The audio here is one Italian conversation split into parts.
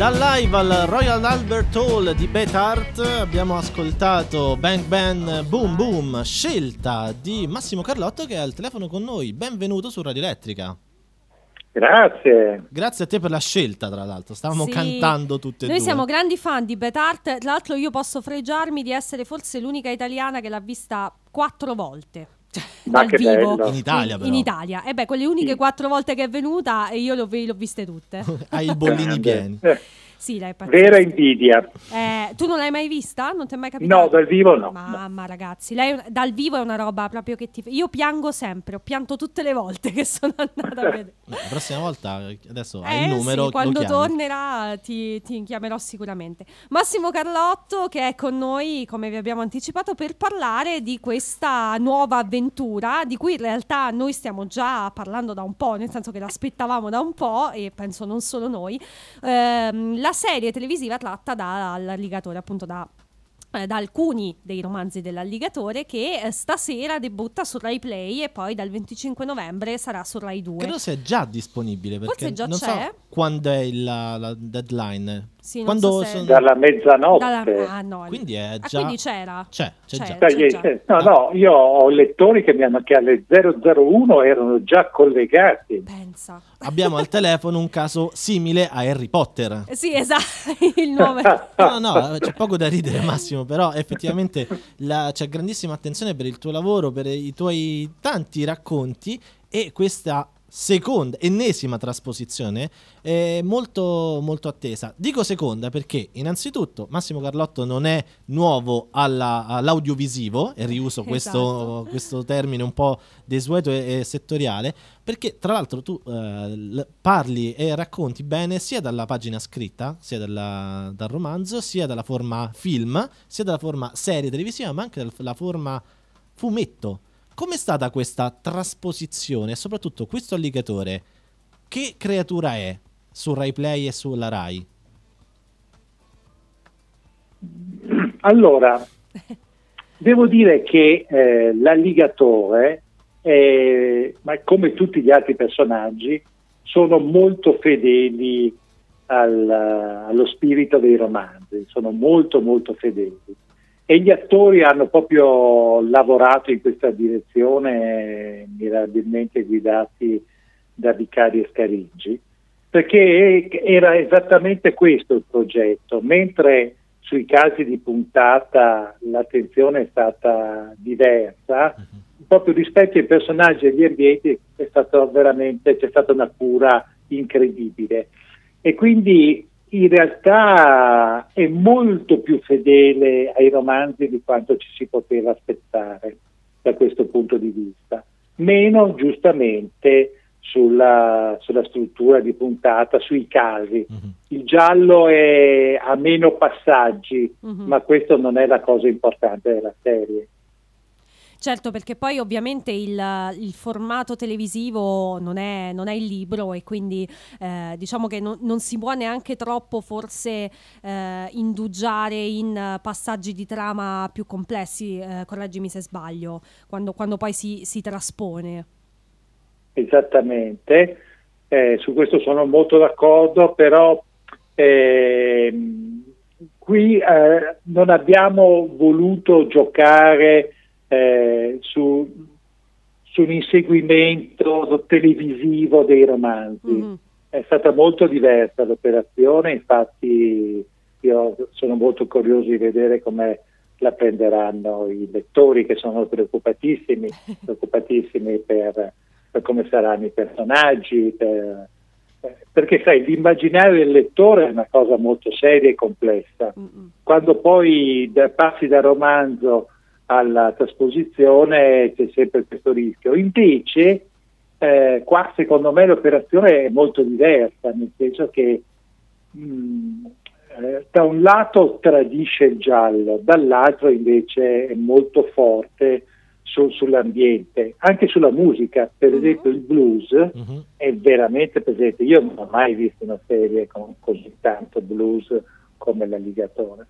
Dal live al Royal Albert Hall di Beth Art abbiamo ascoltato Bang Bang Boom Boom, scelta di Massimo Carlotto che è al telefono con noi. Benvenuto su Radio Elettrica. Grazie. Grazie a te per la scelta, tra l'altro. Stavamo Sì. cantando tutte e Noi due. siamo grandi fan di Beth Art. Tra l'altro, io posso fregiarmi di essere forse l'unica italiana che l'ha vista quattro volte. Cioè, Ma dal che vivo. bello. In Italia, In, però. in Italia. E beh, quelle uniche Sì. quattro volte che è venuta e io l'ho, l'ho viste tutte. Hai i bollini pieni. Sì, lei è pazzesca. Vera invidia. Eh, tu non l'hai mai vista? Non ti è mai capitato? No, dal vivo no. Mamma ragazzi, lei dal vivo è una roba proprio che ti... Io piango sempre, ho pianto tutte le volte che sono andata a vedere. La prossima volta, adesso hai Eh il numero. sì, quando tornerà ti, ti chiamerò sicuramente. Massimo Carlotto che è con noi, come vi abbiamo anticipato, per parlare di questa nuova avventura di cui in realtà noi stiamo già parlando da un po', nel senso che l'aspettavamo da un po' e penso non solo noi. Ehm, la serie televisiva tratta dall'alligatore, appunto da eh, da alcuni dei romanzi dell'alligatore che eh, stasera debutta su Rai Play e poi dal 25 novembre sarà su Rai 2. Credo sia già disponibile perché Forse già non c'è. so quando è la, la deadline. Sì, non quando so se- sono- Dalla mezzanotte. Dalla- ah, no. Quindi è Ah, già quindi c'era. C'è, c'è C'è. già. Dai, già. eh, No, no, io ho lettori che mi hanno che alle 001 erano già collegati. Pensa. Abbiamo al telefono un caso simile a Harry Potter. Eh, Sì, esatto, il nome. No, no, c'è poco da ridere Massimo, però effettivamente la- c'è grandissima attenzione per il tuo lavoro, per i tuoi tanti racconti e questa seconda, ennesima trasposizione è molto, molto attesa. Dico seconda perché innanzitutto Massimo Carlotto non è nuovo alla- all'audiovisivo, e riuso questo, Esatto. questo termine un po' desueto e, e settoriale, perché tra l'altro tu eh, parli e racconti bene sia dalla pagina scritta, sia dalla- dal romanzo, sia dalla forma film, sia dalla forma serie televisiva, ma anche dalla forma fumetto. Com'è stata questa trasposizione e soprattutto questo alligatore? Che creatura è su Rai Play e sulla Rai? Allora, devo dire che eh, l'alligatore, eh, ma come tutti gli altri personaggi, sono molto fedeli al- allo spirito dei romanzi, sono molto molto fedeli. E gli attori hanno proprio lavorato in questa direzione, mirabilmente guidati da Vicario Scariggi, perché era esattamente questo il progetto, mentre sui casi di puntata l'attenzione è stata diversa, proprio rispetto ai personaggi e agli ambienti è stato veramente, c'è stata una cura incredibile. E quindi in realtà è molto più fedele ai romanzi di quanto ci si poteva aspettare da questo punto di vista. Meno giustamente sulla, sulla struttura di puntata, sui casi. Mhm. Il giallo è, ha meno passaggi, Mhm. ma questo non è la cosa importante della serie. Certo, perché poi ovviamente il, il formato televisivo non è, non è il libro e quindi eh, diciamo che non, non si può neanche troppo forse eh, indugiare in passaggi di trama più complessi, eh, correggimi se sbaglio, quando, quando poi si, si traspone. Esattamente, eh, su questo sono molto d'accordo, però ehm, qui eh, non abbiamo voluto giocare eh, su, su un inseguimento televisivo dei romanzi. Mhm. È stata molto diversa l'operazione, infatti io sono molto curioso di vedere come la prenderanno i lettori che sono preoccupatissimi, preoccupatissimi per, per come saranno i personaggi, per- eh, perché sai, l'immaginario del lettore è una cosa molto seria e complessa. Mm-mm. Quando poi da- passi dal romanzo alla trasposizione c'è sempre questo rischio. Invece eh, qua secondo me l'operazione è molto diversa, nel senso che mh, eh, da un lato tradisce il giallo, dall'altro invece è molto forte su- sull'ambiente, anche sulla musica, per Mhm. esempio il blues Mhm. è veramente presente. Io non ho mai visto una serie con così tanto blues come l'alligatore.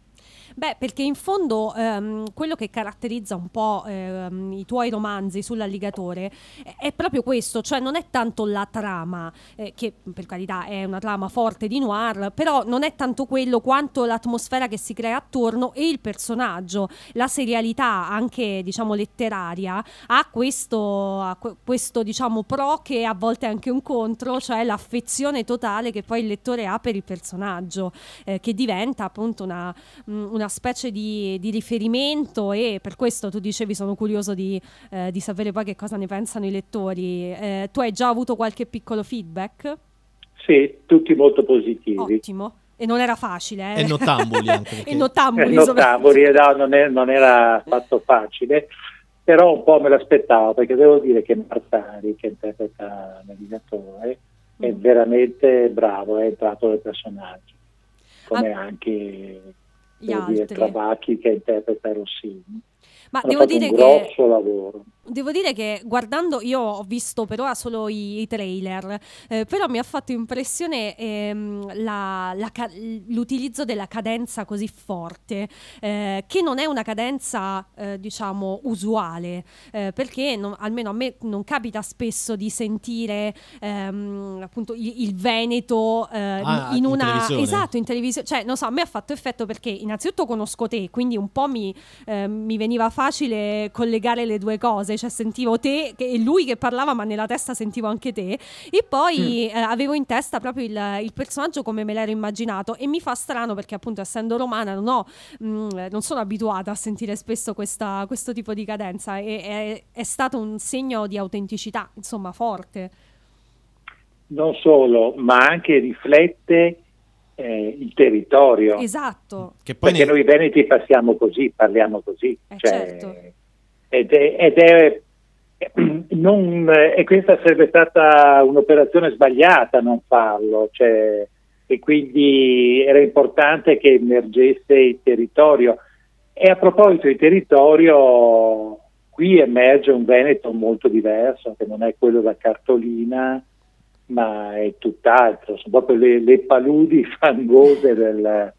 Beh, perché in fondo ehm, quello che caratterizza un po' ehm, i tuoi romanzi sull'alligatore è, proprio questo, cioè non è tanto la trama, eh, che per carità è una trama forte di noir, però non è tanto quello quanto l'atmosfera che si crea attorno e il personaggio, la serialità anche diciamo letteraria ha questo, ha questo diciamo pro che a volte è anche un contro, cioè l'affezione totale che poi il lettore ha per il personaggio, eh, che diventa appunto una, una specie di, di, riferimento e per questo tu dicevi sono curioso di, eh, di, sapere poi che cosa ne pensano i lettori. Eh, tu hai già avuto qualche piccolo feedback? Sì, tutti molto positivi. Ottimo. E non era facile. Eh? E nottambuli anche. Perché... e nottambuli. E nottambuli, no, non, è, non era affatto facile però un po' me l'aspettavo perché devo dire che Martari che interpreta Navigatore mm. è veramente bravo, è entrato nel personaggio come ah. anche gli altri. Trabacchi che interpreta Rossini. Ma devo dire un che grosso lavoro. Devo dire che guardando, io ho visto per ora solo i, i trailer, eh, però mi ha fatto impressione ehm, la, la, l'utilizzo della cadenza così forte, eh, che non è una cadenza, eh, diciamo, usuale, eh, perché non, almeno a me non capita spesso di sentire ehm, appunto il, il Veneto eh, ah, in una... In esatto, in televisione. Cioè, non so, a me ha fatto effetto perché innanzitutto conosco te, quindi un po' mi, eh, mi veniva facile collegare le due cose cioè sentivo te e lui che parlava, ma nella testa sentivo anche te. E poi mm. eh, avevo in testa proprio il, il, personaggio come me l'ero immaginato. E mi fa strano perché, appunto, essendo romana, non, ho, mh, mm, non sono abituata a sentire spesso questa, questo tipo di cadenza. E è, è stato un segno di autenticità, insomma, forte. Non solo, ma anche riflette eh, il territorio. Esatto. Che poi Perché ne... noi veneti passiamo così, parliamo così. Eh, cioè, certo ed è, ed è non, e questa sarebbe stata un'operazione sbagliata non farlo, cioè, e quindi era importante che emergesse il territorio. E a proposito di territorio, qui emerge un Veneto molto diverso, che non è quello da cartolina, ma è tutt'altro, sono proprio le, le paludi fangose del,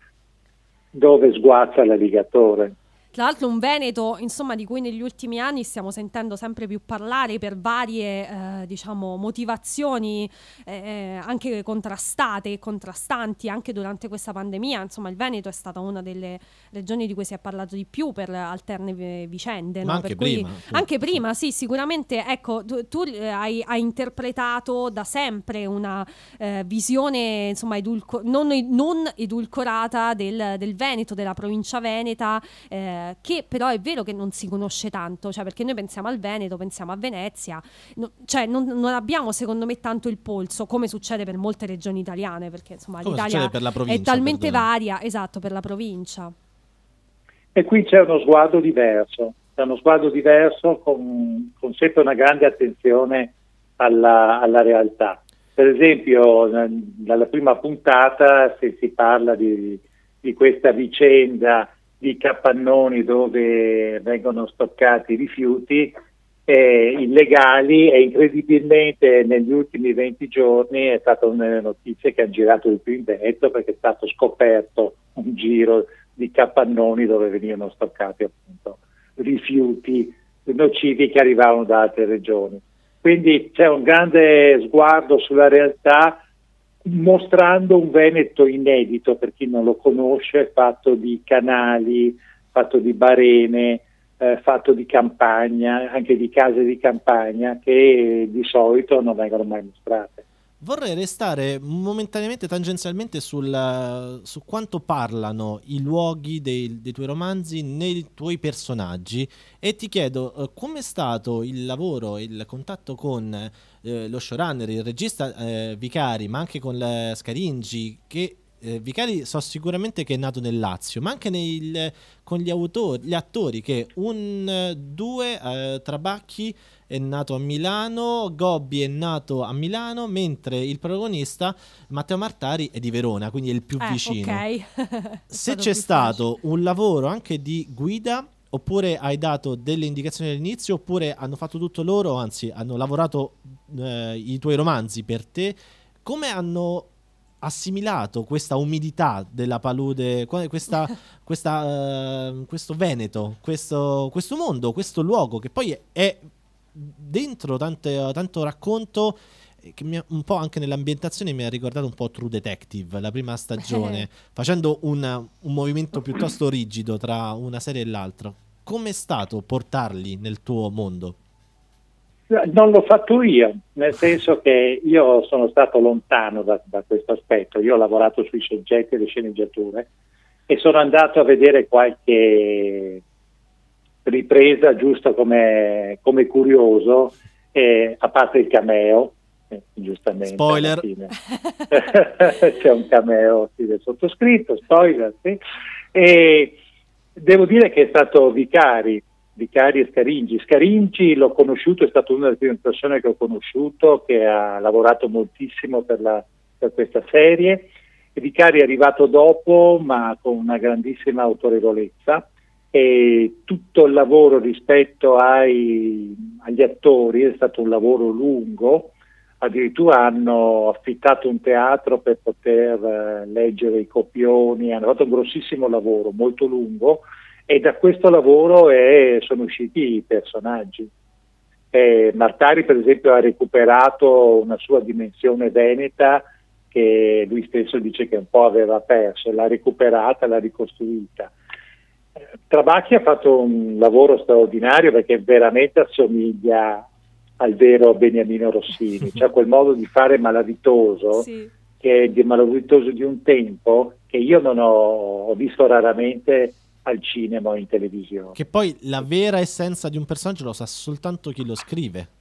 dove sguazza l'alligatore. Tra l'altro un Veneto, insomma, di cui negli ultimi anni stiamo sentendo sempre più parlare per varie, eh, diciamo, motivazioni eh, anche contrastate e contrastanti anche durante questa pandemia. Insomma, il Veneto è stata una delle regioni di cui si è parlato di più per alterne vicende. Ma no? anche per prima. Cui, anche prima, sì, sicuramente. Ecco, tu, tu eh, hai, hai, interpretato da sempre una eh, visione, insomma, edulco- non, non, edulcorata del, del, Veneto, della provincia veneta eh, che però è vero che non si conosce tanto, cioè perché noi pensiamo al Veneto, pensiamo a Venezia, no, cioè non, non, abbiamo secondo me tanto il polso come succede per molte regioni italiane, perché insomma come l'Italia è talmente perdone. varia, esatto, per la provincia. E qui c'è uno sguardo diverso, c'è uno sguardo diverso con, con sempre una grande attenzione alla, alla realtà. Per esempio, dalla prima puntata, se si parla di, di questa vicenda di capannoni dove vengono stoccati rifiuti eh, illegali e incredibilmente negli ultimi 20 giorni è stata una delle notizie che ha girato di più in Veneto perché è stato scoperto un giro di capannoni dove venivano stoccati appunto rifiuti nocivi che arrivavano da altre regioni. Quindi c'è un grande sguardo sulla realtà mostrando un Veneto inedito per chi non lo conosce, fatto di canali, fatto di barene, eh, fatto di campagna, anche di case di campagna che di solito non vengono mai mostrate. Vorrei restare momentaneamente tangenzialmente sul, su quanto parlano i luoghi dei, dei, tuoi romanzi nei tuoi personaggi e ti chiedo uh, com'è stato il lavoro, il contatto con uh, lo showrunner, il regista uh, Vicari, ma anche con Scaringi, che Vicari so sicuramente che è nato nel Lazio, ma anche nel, con gli, autori, gli attori che un, due, Trabacchi è nato a Milano, Gobbi è nato a Milano, mentre il protagonista Matteo Martari è di Verona, quindi è il più eh, vicino. Okay. Se c'è stato un lavoro anche di guida oppure hai dato delle indicazioni all'inizio oppure hanno fatto tutto loro, anzi hanno lavorato eh, i tuoi romanzi per te, come hanno assimilato questa umidità della palude, questa, questa, uh, questo Veneto, questo, questo, mondo, questo luogo che poi è dentro tante, tanto racconto che mi, un po' anche nell'ambientazione mi ha ricordato un po' True Detective, la prima stagione, facendo un, un movimento piuttosto rigido tra una serie e l'altra. Com'è stato portarli nel tuo mondo? Non l'ho fatto io, nel senso che io sono stato lontano da, da questo aspetto. Io ho lavorato sui soggetti e le sceneggiature e sono andato a vedere qualche ripresa giusto come, come curioso, eh, a parte il cameo, eh, giustamente. Spoiler. C'è un cameo sì, del sottoscritto, spoiler, sì. E devo dire che è stato Vicari, Vicari e Scaringi. Scaringi l'ho conosciuto, è stato una delle prime persone che ho conosciuto, che ha lavorato moltissimo per, la, per questa serie. E Vicari è arrivato dopo, ma con una grandissima autorevolezza e tutto il lavoro rispetto ai, agli attori è stato un lavoro lungo, addirittura hanno affittato un teatro per poter eh, leggere i copioni, hanno fatto un grossissimo lavoro, molto lungo, e da questo lavoro è, sono usciti i personaggi. Eh, Martari per esempio ha recuperato una sua dimensione veneta che lui stesso dice che un po' aveva perso, l'ha recuperata, l'ha ricostruita. Trabacchi ha fatto un lavoro straordinario perché veramente assomiglia al vero Beniamino Rossini, cioè quel modo di fare malavitoso, sì. che è di malavitoso di un tempo che io non ho, ho visto raramente al cinema o in televisione. Che poi la vera essenza di un personaggio lo sa soltanto chi lo scrive.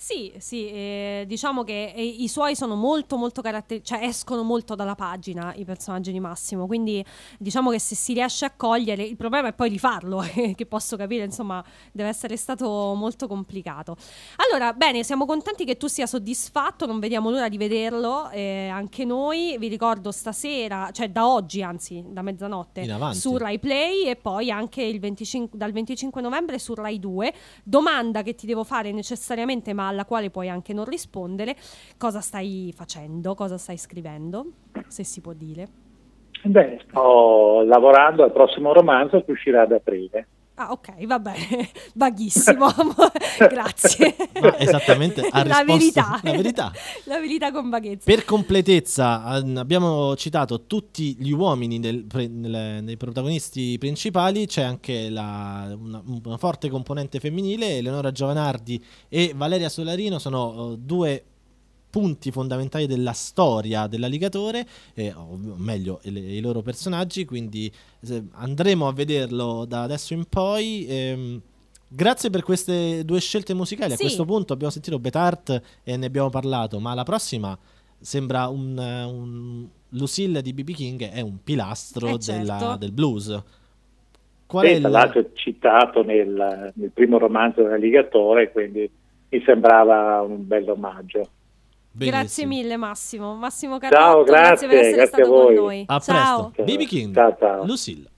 Sì, sì, eh, diciamo che eh, i suoi sono molto molto caratteristici, cioè escono molto dalla pagina i personaggi di Massimo, quindi diciamo che se si riesce a cogliere, il problema è poi rifarlo, che posso capire, insomma, deve essere stato molto complicato. Allora, bene, siamo contenti che tu sia soddisfatto, non vediamo l'ora di vederlo, eh, anche noi, vi ricordo stasera, cioè da oggi anzi, da mezzanotte, su Rai Play e poi anche 25, dal 25 novembre su Rai 2. Domanda che ti devo fare necessariamente, ma alla quale puoi anche non rispondere, cosa stai facendo, cosa stai scrivendo, se si può dire. Beh, sto lavorando al prossimo romanzo che uscirà ad aprile. Ah, ok, va bene, vaghissimo, grazie. Ma esattamente ha la verità. la verità. La verità con vaghezza. Per completezza, abbiamo citato tutti gli uomini del, nel, nei protagonisti principali, c'è anche la, una, una, forte componente femminile, Eleonora Giovanardi e Valeria Solarino sono uh, due punti fondamentali della storia dell'alligatore, eh, o meglio i, i loro personaggi, quindi eh, andremo a vederlo da adesso in poi. Ehm, grazie per queste due scelte musicali. Sì. A questo punto abbiamo sentito Betart e ne abbiamo parlato, ma la prossima sembra un, un Lucille di BB King è un pilastro eh certo. della, del blues. Qual sì, è tra l'altro è citato nel, nel primo romanzo dell'alligatore, quindi mi sembrava un bel omaggio. Benissimo. Grazie mille Massimo. Massimo Carlotto, ciao, grazie, grazie per essere grazie stato con noi. A ciao. presto. BB King, ciao, ciao. Lucilla.